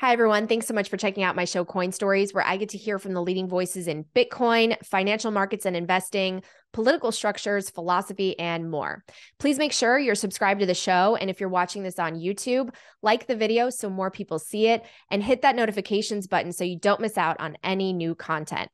Hi, everyone. Thanks so much for checking out my show, Coin Stories, where I get to hear from the leading voices in Bitcoin, financial markets and investing, political structures, philosophy, and more. Please make sure you're subscribed to the show. And if you're watching this on YouTube, like the video so more people see it and hit that notifications button so you don't miss out on any new content.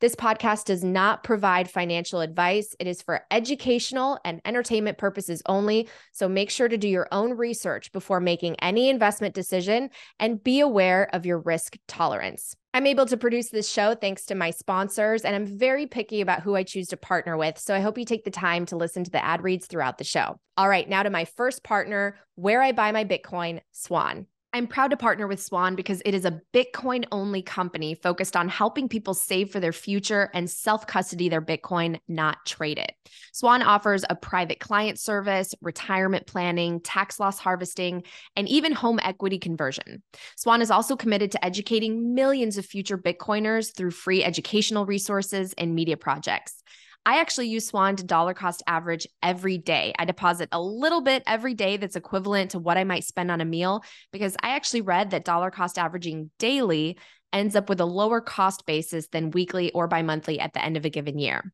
This podcast does not provide financial advice. It is for educational and entertainment purposes only. So make sure to do your own research before making any investment decision and be aware of your risk tolerance. I'm able to produce this show thanks to my sponsors, and I'm very picky about who I choose to partner with. So I hope you take the time to listen to the ad reads throughout the show. All right, now to my first partner, where I buy my Bitcoin, Swan. I'm proud to partner with Swan because it is a Bitcoin only company focused on helping people save for their future and self custody their Bitcoin, not trade it. Swan offers a private client service, retirement planning, tax loss harvesting, and even home equity conversion. Swan is also committed to educating millions of future Bitcoiners through free educational resources and media projects. I actually use Swan to dollar cost average every day. I deposit a little bit every day that's equivalent to what I might spend on a meal because I actually read that dollar cost averaging daily ends up with a lower cost basis than weekly or bi monthly at the end of a given year.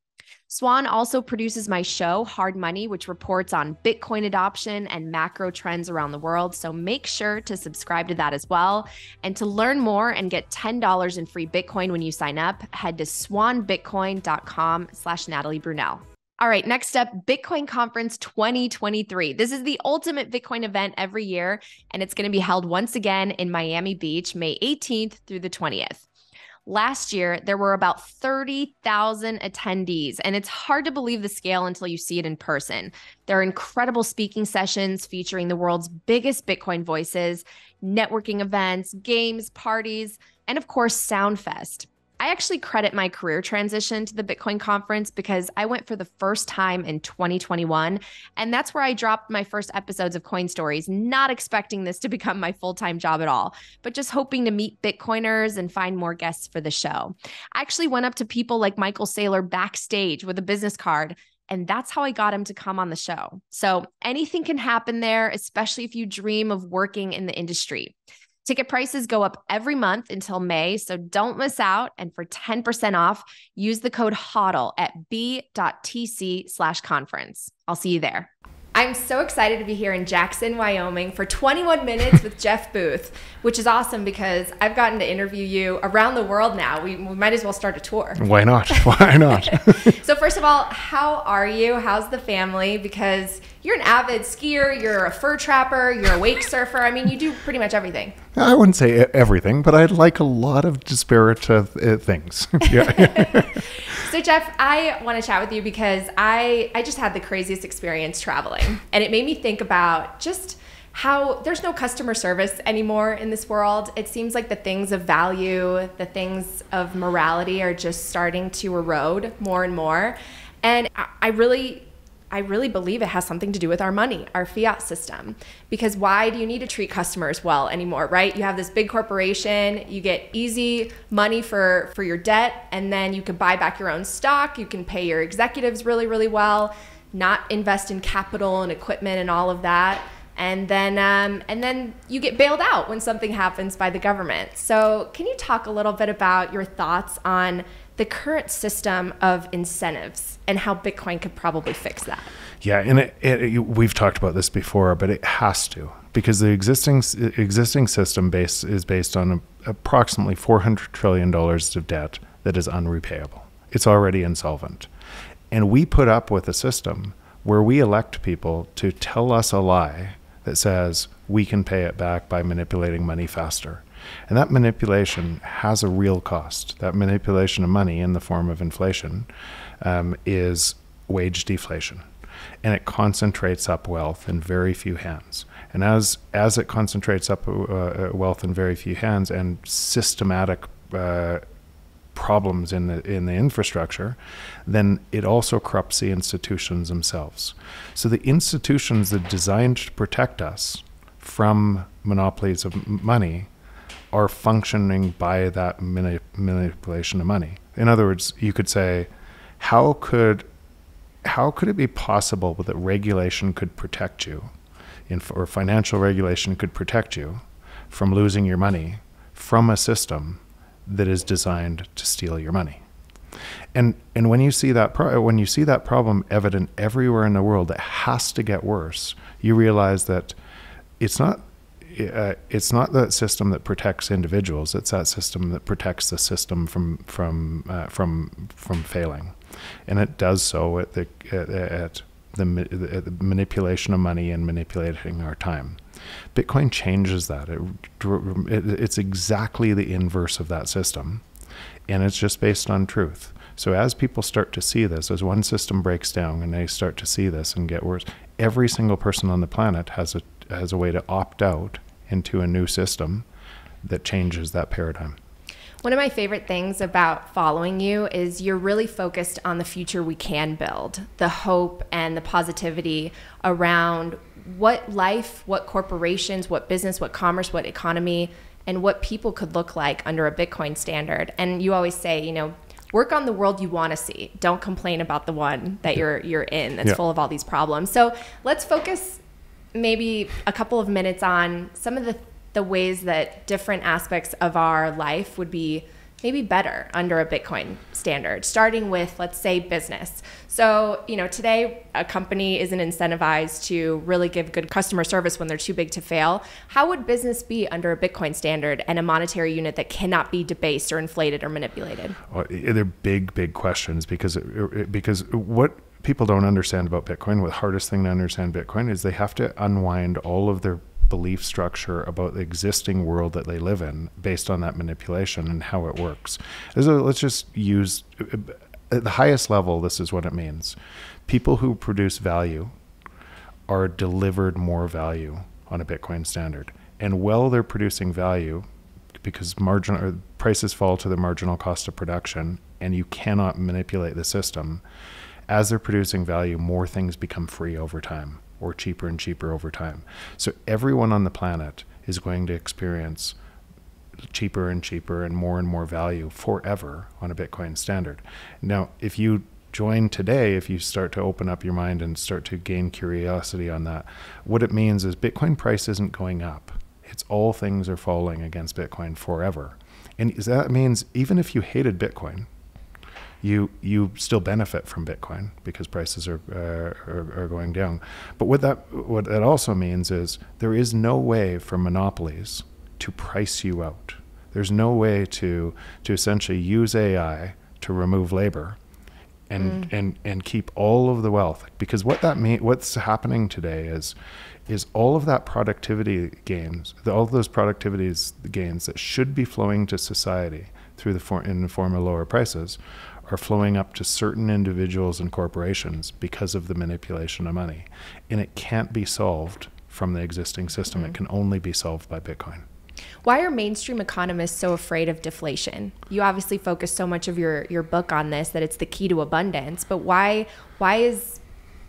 Swan also produces my show, Hard Money, which reports on Bitcoin adoption and macro trends around the world. So make sure to subscribe to that as well. And to learn more and get $10 in free Bitcoin when you sign up, head to swanbitcoin.com slash Natalie Brunell. All right, next up, Bitcoin Conference 2023. This is the ultimate Bitcoin event every year, and it's going to be held once again in Miami Beach, May 18th through the 20th. Last year, there were about 30,000 attendees, and it's hard to believe the scale until you see it in person. There are incredible speaking sessions featuring the world's biggest Bitcoin voices, networking events, games, parties, and of course, Soundfest. I actually credit my career transition to the Bitcoin conference because I went for the first time in 2021. And that's where I dropped my first episodes of Coin Stories, not expecting this to become my full time job at all, but just hoping to meet Bitcoiners and find more guests for the show. I actually went up to people like Michael Saylor backstage with a business card. And that's how I got him to come on the show. So anything can happen there, especially if you dream of working in the industry. Ticket prices go up every month until May, so don't miss out. And for 10% off, use the code HODL at b.tc slash conference. I'll see you there. I'm so excited to be here in Jackson, Wyoming for 21 minutes with Jeff Booth, which is awesome because I've gotten to interview you around the world now. We, we might as well start a tour. Why not? Why not? so, first of all, how are you? How's the family? Because you're an avid skier, you're a fur trapper, you're a wake surfer. I mean, you do pretty much everything. I wouldn't say everything, but I like a lot of disparate uh, things. yeah. So Jeff, I want to chat with you because I I just had the craziest experience traveling, and it made me think about just how there's no customer service anymore in this world. It seems like the things of value, the things of morality are just starting to erode more and more. And I really I really believe it has something to do with our money, our fiat system. Because why do you need to treat customers well anymore, right? You have this big corporation, you get easy money for for your debt and then you can buy back your own stock, you can pay your executives really really well, not invest in capital and equipment and all of that. And then, um, and then you get bailed out when something happens by the government. So, can you talk a little bit about your thoughts on the current system of incentives and how Bitcoin could probably fix that. Yeah, and it, it, we've talked about this before, but it has to because the existing existing system base is based on approximately 400 trillion dollars of debt that is unrepayable. It's already insolvent. And we put up with a system where we elect people to tell us a lie that says we can pay it back by manipulating money faster. And that manipulation has a real cost. That manipulation of money in the form of inflation um, is wage deflation. And it concentrates up wealth in very few hands. And as, as it concentrates up uh, uh wealth in very few hands and systematic uh, problems in the in the infrastructure, then it also corrupts the institutions themselves. So the institutions that are designed to protect us from monopolies of money are functioning by that manipulation of money. In other words, you could say, how could how could it be possible that regulation could protect you, in, or financial regulation could protect you from losing your money from a system that is designed to steal your money. And and when you see that pro- when you see that problem evident everywhere in the world, it has to get worse. You realize that it's not uh, it's not that system that protects individuals. It's that system that protects the system from from uh, from from failing, and it does so at the at, at the, at the manipulation of money and manipulating our time. Bitcoin changes that. It, it, it's exactly the inverse of that system, and it's just based on truth. So as people start to see this, as one system breaks down and they start to see this and get worse, every single person on the planet has a has a way to opt out into a new system that changes that paradigm. One of my favorite things about following you is you're really focused on the future we can build, the hope and the positivity around what life, what corporations, what business, what commerce, what economy, and what people could look like under a Bitcoin standard. And you always say, you know, work on the world you want to see. Don't complain about the one that you're you're in that's yeah. full of all these problems. So let's focus maybe a couple of minutes on some of the the ways that different aspects of our life would be maybe better under a Bitcoin standard, starting with, let's say, business. So, you know, today a company isn't incentivized to really give good customer service when they're too big to fail. How would business be under a Bitcoin standard and a monetary unit that cannot be debased or inflated or manipulated? Well, they're big, big questions because because what people don't understand about Bitcoin, the hardest thing to understand Bitcoin is they have to unwind all of their belief structure about the existing world that they live in based on that manipulation and how it works. So let's just use at the highest level, this is what it means. People who produce value are delivered more value on a Bitcoin standard. And while they're producing value, because marginal prices fall to the marginal cost of production and you cannot manipulate the system, as they're producing value, more things become free over time or cheaper and cheaper over time. So everyone on the planet is going to experience cheaper and cheaper and more and more value forever on a Bitcoin standard. Now, if you join today, if you start to open up your mind and start to gain curiosity on that, what it means is Bitcoin price isn't going up. It's all things are falling against Bitcoin forever. And that means even if you hated Bitcoin, you you still benefit from Bitcoin because prices are, uh, are, are going down. But what that what that also means is there is no way for monopolies to price you out. There's no way to to essentially use AI to remove labor and mm. and and keep all of the wealth because what that mean what's happening today is is all of that productivity gains all of those productivities gains that should be flowing to society through the for, in the form of lower prices are flowing up to certain individuals and corporations because of the manipulation of money. And it can't be solved from the existing system. Mm-hmm. It can only be solved by Bitcoin. Why are mainstream economists so afraid of deflation? You obviously focus so much of your, your book on this that it's the key to abundance, but why why is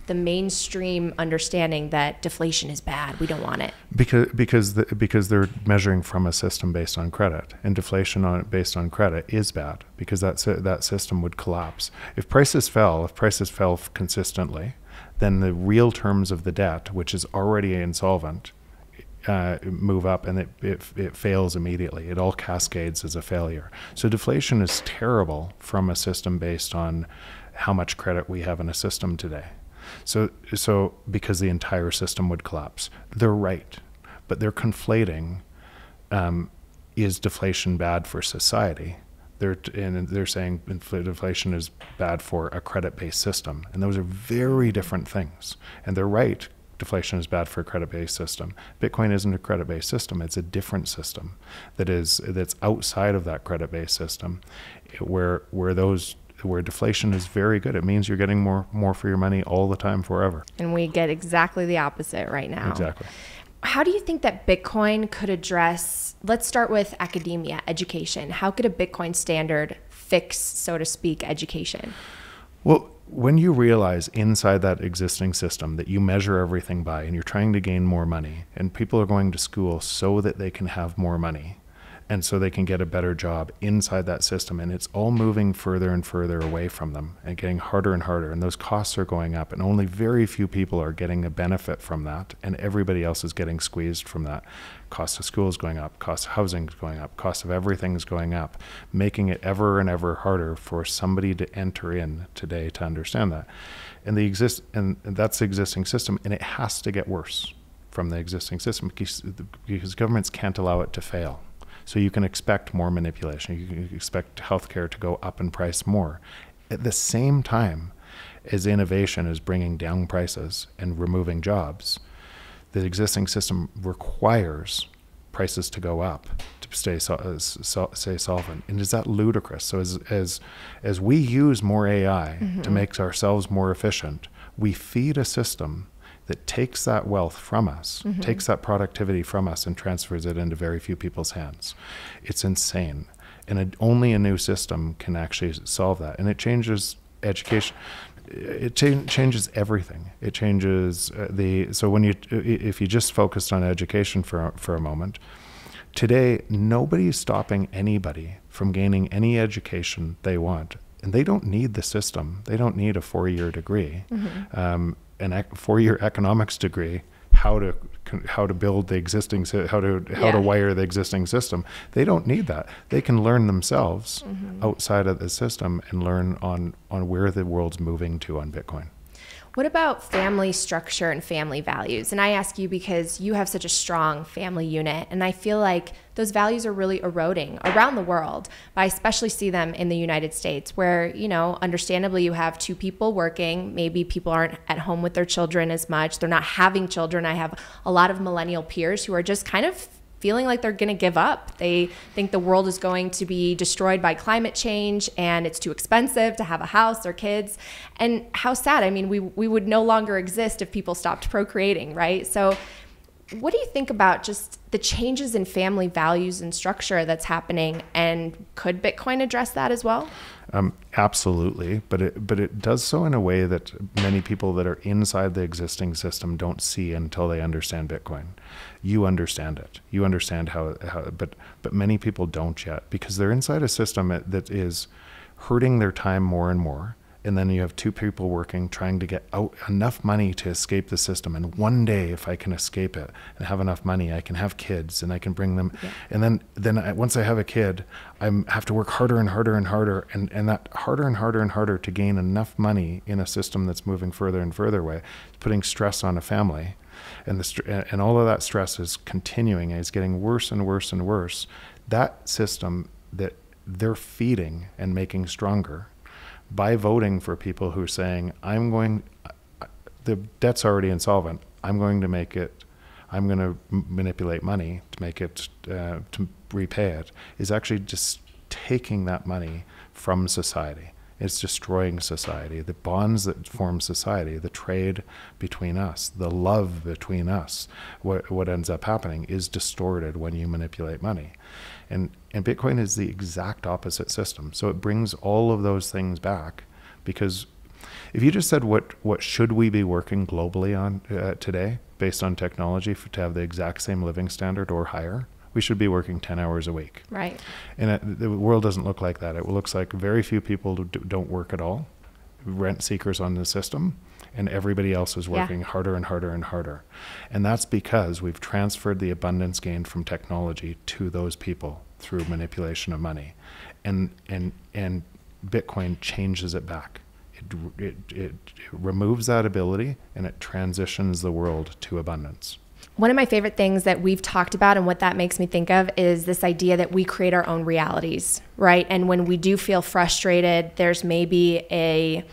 the mainstream understanding that deflation is bad. We don't want it. Because because the, because they're measuring from a system based on credit, and deflation on based on credit is bad because that that system would collapse if prices fell. If prices fell consistently, then the real terms of the debt, which is already insolvent, uh, move up and it, it, it fails immediately. It all cascades as a failure. So deflation is terrible from a system based on how much credit we have in a system today. So, so because the entire system would collapse. They're right, but they're conflating. Um, is deflation bad for society? They're and they're saying deflation is bad for a credit-based system, and those are very different things. And they're right. Deflation is bad for a credit-based system. Bitcoin isn't a credit-based system; it's a different system that is that's outside of that credit-based system, where where those where deflation is very good. It means you're getting more more for your money all the time forever. And we get exactly the opposite right now. Exactly. How do you think that Bitcoin could address let's start with academia, education. How could a Bitcoin standard fix, so to speak, education? Well, when you realize inside that existing system that you measure everything by and you're trying to gain more money and people are going to school so that they can have more money and so they can get a better job inside that system and it's all moving further and further away from them and getting harder and harder and those costs are going up and only very few people are getting a benefit from that and everybody else is getting squeezed from that. Cost of school is going up cost of housing is going up cost of everything is going up making it ever and ever harder for somebody to enter in today to understand that. And the exist and that's the existing system and it has to get worse from the existing system because, because governments can't allow it to fail so you can expect more manipulation. You can expect healthcare to go up in price more. At the same time as innovation is bringing down prices and removing jobs, the existing system requires prices to go up to stay so, so, stay solvent. And is that ludicrous? So as as as we use more AI mm-hmm. to make ourselves more efficient, we feed a system that takes that wealth from us, mm-hmm. takes that productivity from us, and transfers it into very few people's hands. It's insane. And it, only a new system can actually solve that. And it changes education. It cha- changes everything. It changes uh, the. So when you, if you just focused on education for for a moment, today nobody's stopping anybody from gaining any education they want and they don't need the system. They don't need a four-year degree. Mm-hmm. Um, an four-year economics degree how to how to build the existing how to how yeah. to wire the existing system. They don't need that. They can learn themselves mm-hmm. outside of the system and learn on on where the world's moving to on Bitcoin. What about family structure and family values? And I ask you because you have such a strong family unit, and I feel like those values are really eroding around the world. But I especially see them in the United States, where, you know, understandably, you have two people working. Maybe people aren't at home with their children as much. They're not having children. I have a lot of millennial peers who are just kind of feeling like they're going to give up. They think the world is going to be destroyed by climate change and it's too expensive to have a house or kids. And how sad. I mean, we, we would no longer exist if people stopped procreating, right? So, what do you think about just the changes in family values and structure that's happening? And could Bitcoin address that as well? Um, absolutely, but it but it does so in a way that many people that are inside the existing system don't see until they understand Bitcoin. You understand it. You understand how, how but but many people don't yet because they're inside a system that is hurting their time more and more and then you have two people working trying to get out enough money to escape the system. And one day if i can escape it and have enough money i can have kids and i can bring them. Yeah. and then then I, once i have a kid i have to work harder and harder and harder. And and that harder and harder and harder to gain enough money in a system that's moving further and further away putting stress on a family. And the and all of that stress is continuing and it's getting worse and worse and worse. That system that they're feeding and making stronger by voting for people who are saying, I'm going, the debt's already insolvent, I'm going to make it, I'm going to manipulate money to make it, uh, to repay it, is actually just taking that money from society. It's destroying society. The bonds that form society, the trade between us, the love between us, what, what ends up happening is distorted when you manipulate money. And, and Bitcoin is the exact opposite system. So it brings all of those things back because if you just said what, what should we be working globally on uh, today based on technology for, to have the exact same living standard or higher, we should be working 10 hours a week. Right. And it, the world doesn't look like that. It looks like very few people do, don't work at all, rent seekers on the system, and everybody else is working yeah. harder and harder and harder. And that's because we've transferred the abundance gained from technology to those people through manipulation of money. And, and, and Bitcoin changes it back. It, it, it removes that ability and it transitions the world to abundance. One of my favorite things that we've talked about and what that makes me think of is this idea that we create our own realities, right? And when we do feel frustrated, there's maybe a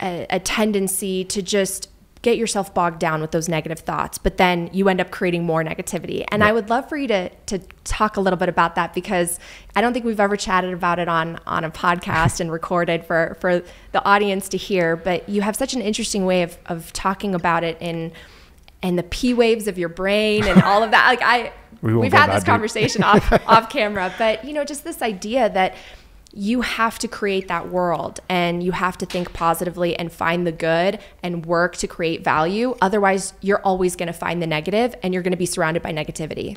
a, a tendency to just get yourself bogged down with those negative thoughts, but then you end up creating more negativity. And I would love for you to to talk a little bit about that because I don't think we've ever chatted about it on on a podcast and recorded for for the audience to hear. But you have such an interesting way of of talking about it in and the p waves of your brain and all of that. Like I, we we've had this deep. conversation off off camera, but you know, just this idea that you have to create that world and you have to think positively and find the good and work to create value. Otherwise, you're always going to find the negative and you're going to be surrounded by negativity.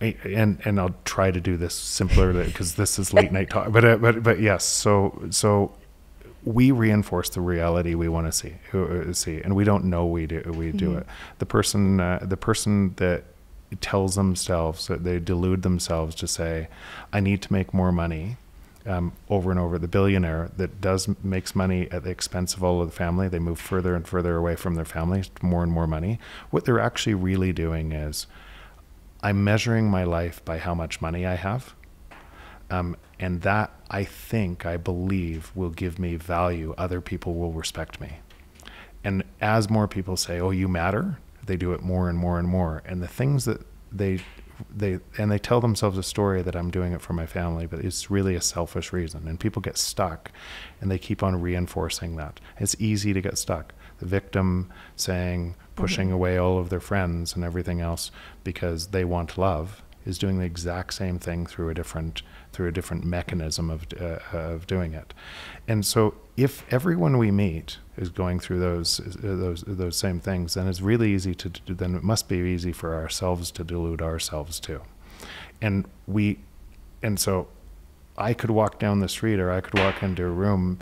and and I'll try to do this simpler because this is late night talk. But uh, but but yes. So so we reinforce the reality we want to see uh, see, and we don't know we do we do mm-hmm. it. The person uh, the person that tells themselves that they delude themselves to say, "I need to make more money." Um, over and over, the billionaire that does makes money at the expense of all of the family, they move further and further away from their families, more and more money. What they're actually really doing is I'm measuring my life by how much money I have. Um, and that I think, I believe, will give me value. Other people will respect me. And as more people say, oh, you matter, they do it more and more and more. And the things that they they and they tell themselves a story that I'm doing it for my family, but it's really a selfish reason. And people get stuck and they keep on reinforcing that. It's easy to get stuck. The victim saying, pushing mm-hmm. away all of their friends and everything else because they want love is doing the exact same thing through a different through a different mechanism of uh, of doing it. And so if everyone we meet is going through those uh, those those same things, then it's really easy to do, then it must be easy for ourselves to delude ourselves too. And we and so I could walk down the street or I could walk into a room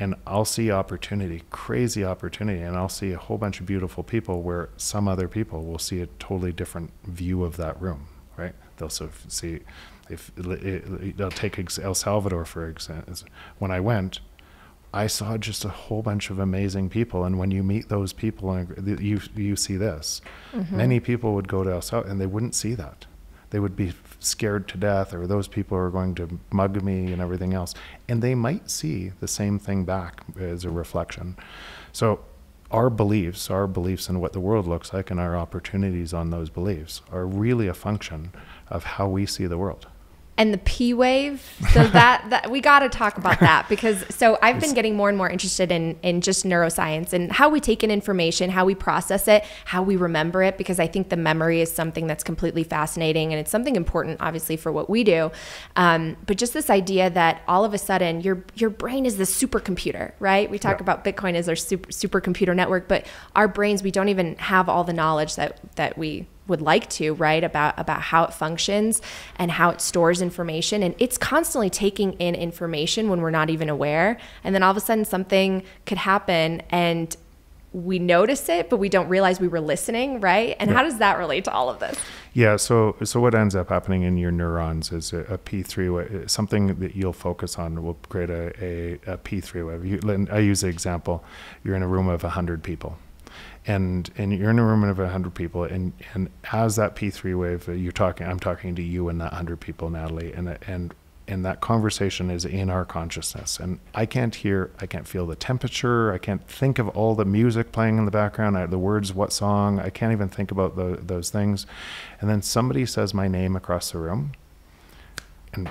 and I'll see opportunity, crazy opportunity, and I'll see a whole bunch of beautiful people where some other people will see a totally different view of that room? They'll sort of see, if they'll take El Salvador for example. When I went, I saw just a whole bunch of amazing people, and when you meet those people, you you see this. Mm-hmm. Many people would go to El Salvador, and they wouldn't see that they would be scared to death or those people are going to mug me and everything else and they might see the same thing back as a reflection so our beliefs our beliefs in what the world looks like and our opportunities on those beliefs are really a function of how we see the world and the P wave. So that, that we got to talk about that because so I've been getting more and more interested in in just neuroscience and how we take in information, how we process it, how we remember it because I think the memory is something that's completely fascinating and it's something important obviously for what we do. Um, but just this idea that all of a sudden your your brain is this supercomputer, right? We talk yeah. about Bitcoin as our super supercomputer network, but our brains we don't even have all the knowledge that that we would like to, right? About about how it functions and how it stores information. And it's constantly taking in information when we're not even aware. And then all of a sudden something could happen and we notice it, but we don't realize we were listening, right? And yeah. how does that relate to all of this? Yeah. So, so what ends up happening in your neurons is a a P3 something that you'll focus on will create a, a a P3 wave. You, I use the example: you're in a room of hundred people, and and you're in a room of 100 people and and as that p3 wave uh, you're talking i'm talking to you and that 100 people natalie and and and that conversation is in our consciousness. And i can't hear i can't feel the temperature i can't think of all the music playing in the background the words what song i can't even think about the, those things. And then somebody says my name across the room and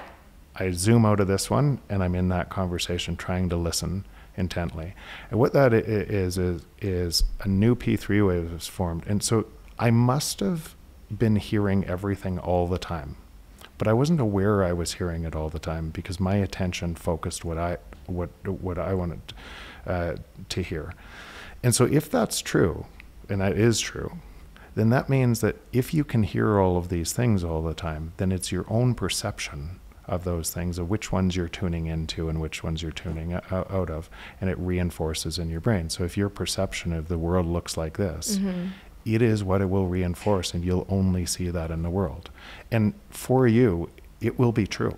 i zoom out of this one and i'm in that conversation trying to listen intently. And what that is is is a new P3 wave is formed. And so I must have been hearing everything all the time. But I wasn't aware I was hearing it all the time because my attention focused what I what what I wanted uh, to hear. And so if that's true, and that is true, then that means that if you can hear all of these things all the time, then it's your own perception of those things, of which ones you're tuning into and which ones you're tuning out of, and it reinforces in your brain. So if your perception of the world looks like this, mm-hmm. it is what it will reinforce, and you'll only see that in the world. And for you, it will be true,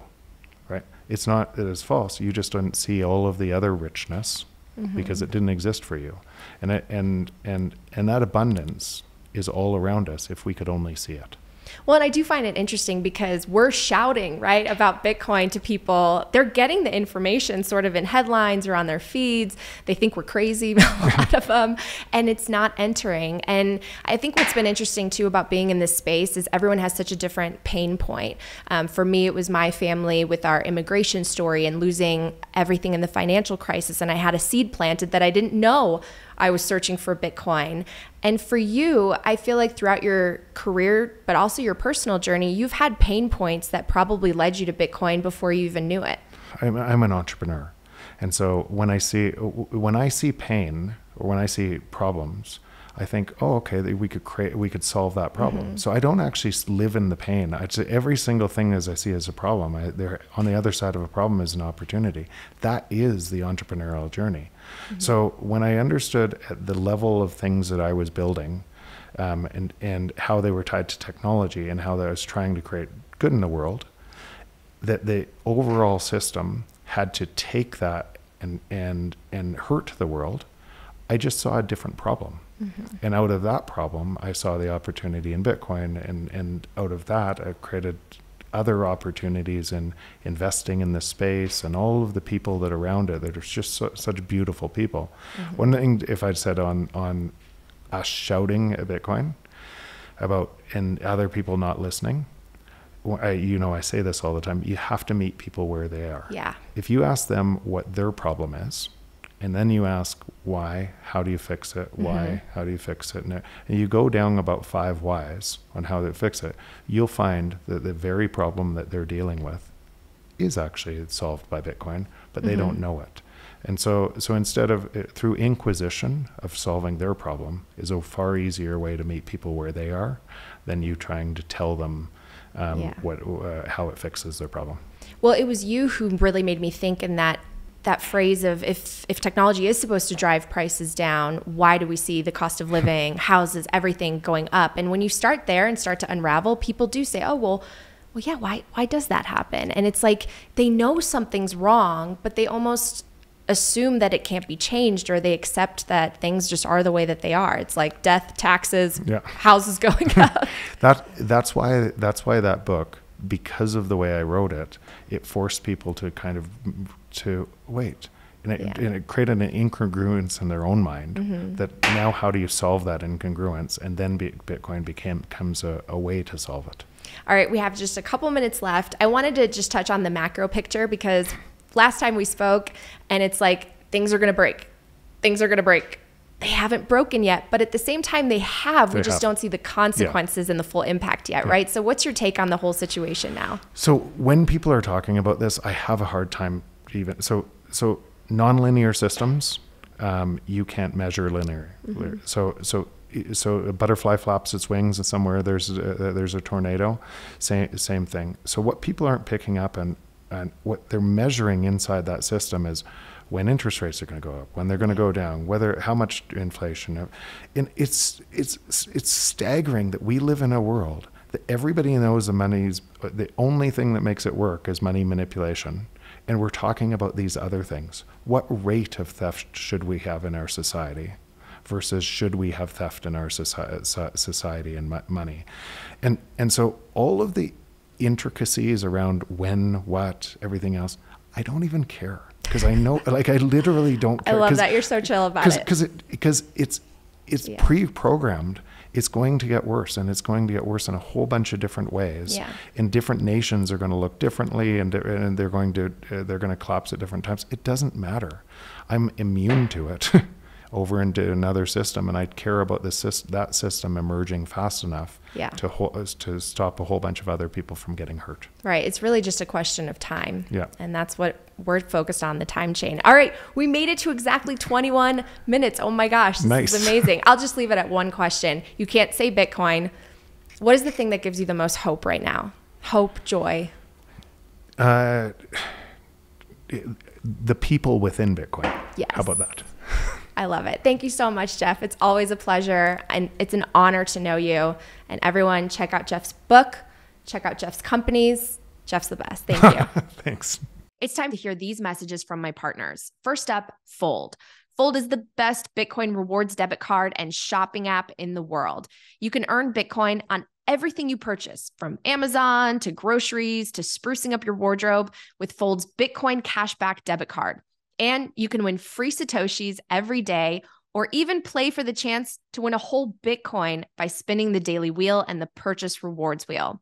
right? It's not that it's false. You just don't see all of the other richness mm-hmm. because it didn't exist for you, and it, and and and that abundance is all around us if we could only see it. Well, and I do find it interesting because we're shouting, right, about Bitcoin to people. They're getting the information sort of in headlines or on their feeds. They think we're crazy, a lot of them, and it's not entering. And I think what's been interesting too about being in this space is everyone has such a different pain point. Um, for me, it was my family with our immigration story and losing everything in the financial crisis. And I had a seed planted that I didn't know I was searching for Bitcoin. And for you, I feel like throughout your career, but also your personal journey, you've had pain points that probably led you to Bitcoin before you even knew it. I'm, I'm an entrepreneur. And so when I see when I see pain or when I see problems, I think, oh, okay, we could create, we could solve that problem. Mm-hmm. So I don't actually live in the pain. I every single thing as I see as a problem, I, there on the other side of a problem is an opportunity. That is the entrepreneurial journey. Mm-hmm. So when I understood at the level of things that I was building, um, and and how they were tied to technology and how I was trying to create good in the world, that the overall system had to take that and and and hurt the world. I just saw a different problem. Mm-hmm. And out of that problem, I saw the opportunity in Bitcoin. And, and out of that, I created other opportunities in investing in the space and all of the people that are around it that are just so, such beautiful people. Mm-hmm. One thing, if I'd said on, on us shouting at Bitcoin about and other people not listening, I, you know, I say this all the time. You have to meet people where they are. Yeah. If you ask them what their problem is, and then you ask why how do you fix it why mm-hmm. how do you fix it and you go down about five whys on how to fix it you'll find that the very problem that they're dealing with is actually solved by bitcoin but they mm-hmm. don't know it and so so instead of uh, through inquisition of solving their problem is a far easier way to meet people where they are than you trying to tell them um, yeah. what uh, how it fixes their problem well it was you who really made me think in that that phrase of if if technology is supposed to drive prices down, why do we see the cost of living, houses, everything going up? And when you start there and start to unravel, people do say, "Oh, well, well, yeah, why why does that happen?" And it's like they know something's wrong, but they almost assume that it can't be changed or they accept that things just are the way that they are. It's like death, taxes, yeah. houses going up. that that's why that's why that book because of the way I wrote it, it forced people to kind of to wait. And it, yeah. and it, created an incongruence in their own mind mm-hmm. that now how do you solve that incongruence and then bitcoin became becomes a, a way to solve it all right we have just a couple minutes left i wanted to just touch on the macro picture because last time we spoke and it's like things are going to break things are going to break they haven't broken yet, but at the same time they have. They we just have. don't see the consequences yeah. and the full impact yet, yeah. right? So what's your take on the whole situation now? So when people are talking about this, I have a hard time even so so nonlinear systems um, you can't measure linear. Mm-hmm. So so so a butterfly flaps its wings and somewhere there's a, there's a tornado. Same same thing. So what people aren't picking up and and what they're measuring inside that system is when interest rates are going to go up, when they're going to go down, whether how much inflation. And it's it's it's staggering that we live in a world everybody knows the money's the only thing that makes it work is money manipulation and we're talking about these other things. What rate of theft should we have in our society versus should we have theft in our society and money? And, and so all of the intricacies around when, what, everything else, I don't even care because I know, like, I literally don't care. I love that you're so chill about cause, it. Because it, because it's, it's yeah. pre-programmed it's going to get worse and it's going to get worse in a whole bunch of different ways. Yeah. and different nations are going to look differently and, and they're going to uh, they're going to collapse at different times. It doesn't matter. I'm immune to it over into another system and i care about this that system emerging fast enough yeah. to to stop a whole bunch of other people from getting hurt. Right. It's really just a question of time. Yeah. And that's what we're focused on the time chain all right we made it to exactly 21 minutes oh my gosh this nice. is amazing i'll just leave it at one question you can't say bitcoin what is the thing that gives you the most hope right now hope joy uh the people within bitcoin yes how about that I love it. Thank you so much, Jeff. It's always a pleasure and it's an honor to know you. And everyone, check out Jeff's book, check out Jeff's companies. Jeff's the best. Thank you. Thanks. It's time to hear these messages from my partners. First up, Fold. Fold is the best Bitcoin rewards debit card and shopping app in the world. You can earn Bitcoin on everything you purchase, from Amazon to groceries to sprucing up your wardrobe with Fold's Bitcoin cashback debit card. And you can win free Satoshis every day or even play for the chance to win a whole Bitcoin by spinning the daily wheel and the purchase rewards wheel.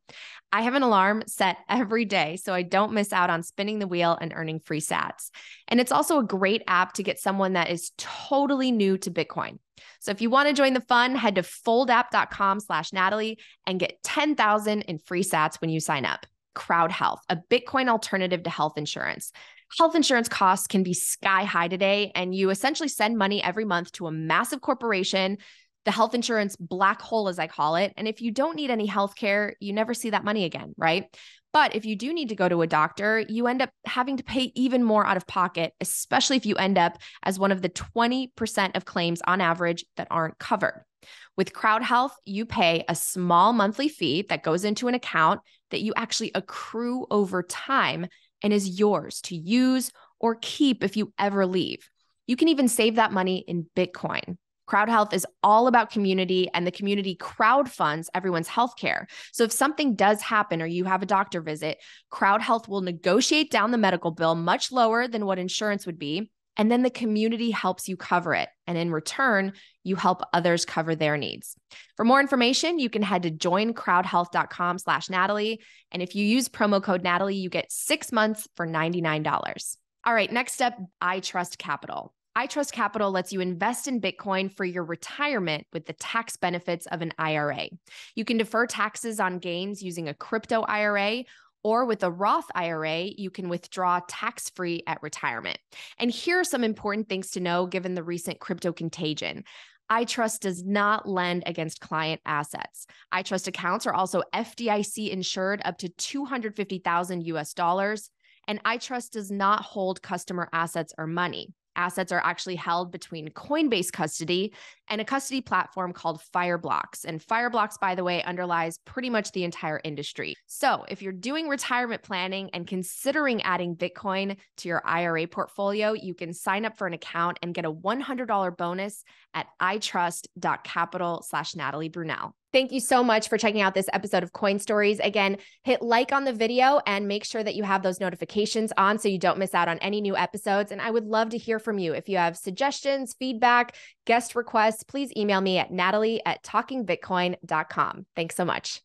I have an alarm set every day so I don't miss out on spinning the wheel and earning free sats. And it's also a great app to get someone that is totally new to Bitcoin. So if you want to join the fun, head to foldapp.com slash Natalie and get 10,000 in free sats when you sign up. Crowd Health, a Bitcoin alternative to health insurance health insurance costs can be sky high today, and you essentially send money every month to a massive corporation the health insurance black hole, as I call it. And if you don't need any health care, you never see that money again, right? But if you do need to go to a doctor, you end up having to pay even more out of pocket, especially if you end up as one of the 20% of claims on average that aren't covered. With Crowd Health, you pay a small monthly fee that goes into an account that you actually accrue over time and is yours to use or keep if you ever leave. You can even save that money in Bitcoin. Crowd Health is all about community, and the community crowd funds everyone's healthcare. So if something does happen or you have a doctor visit, Crowd Health will negotiate down the medical bill much lower than what insurance would be. And then the community helps you cover it. And in return, you help others cover their needs. For more information, you can head to joincrowdhealth.com slash Natalie. And if you use promo code Natalie, you get six months for $99. All right, next up, iTrust Capital. iTrust Capital lets you invest in Bitcoin for your retirement with the tax benefits of an IRA. You can defer taxes on gains using a crypto IRA or with a Roth IRA, you can withdraw tax free at retirement. And here are some important things to know given the recent crypto contagion. iTrust does not lend against client assets. iTrust accounts are also FDIC insured up to 250,000 US dollars, and iTrust does not hold customer assets or money assets are actually held between Coinbase custody and a custody platform called Fireblocks. And Fireblocks, by the way, underlies pretty much the entire industry. So if you're doing retirement planning and considering adding Bitcoin to your IRA portfolio, you can sign up for an account and get a $100 bonus at itrust.capital slash Natalie Brunell. Thank you so much for checking out this episode of Coin Stories. Again, hit like on the video and make sure that you have those notifications on so you don't miss out on any new episodes. And I would love to hear from you. If you have suggestions, feedback, guest requests, please email me at natalie at talkingbitcoin.com. Thanks so much.